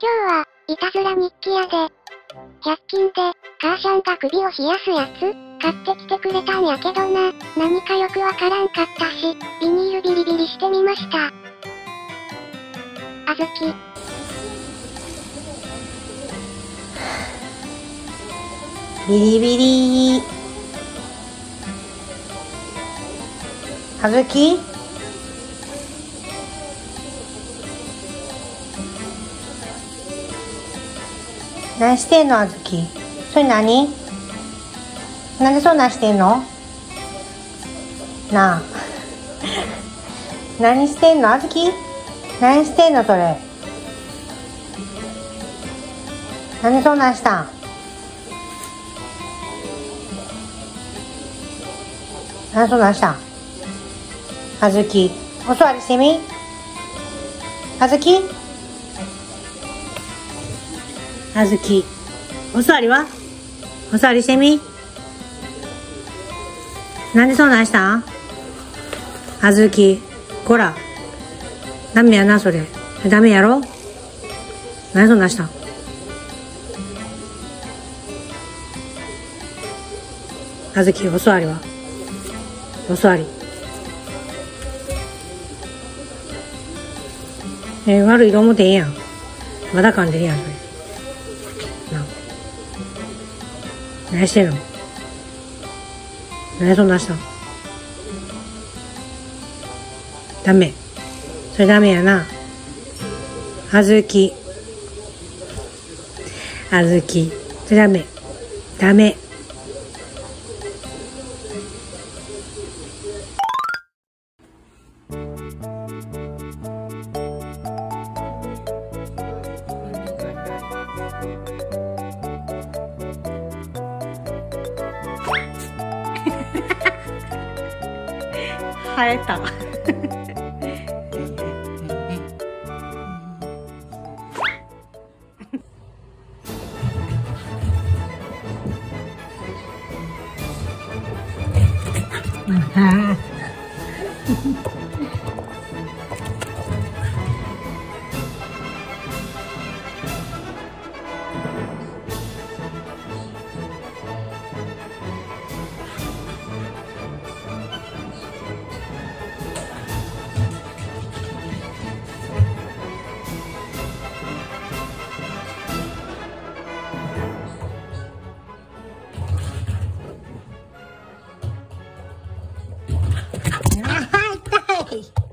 今日は、いたずら日記やで、100均で、母ちゃんが首を冷やすやつ買ってきてくれたんやけどな、何かよくわからんかったし、ビニールビリビリしてみました。あずき。ビリビリあずき何してんのあずき？それ何？なんでそんなしてんの？なあ。何してんの？あずき？何してんのそれ？なんでそんなしたん？何そんなしたん？あずきお座りしてみ。あずき？あずきお座りは？お座りしてみ？なんでそんなんした？んあずきこら。ダメやなそれ。ダメやろ？何そんなんした？んあずきお座りは？お座り。えー、悪いと思ってええやん。まだ噛んでるやんそれ。何してんの？何そんなしたダメ。それダメやな。あずきあずきそれダメ。ダメ。生えた。痛い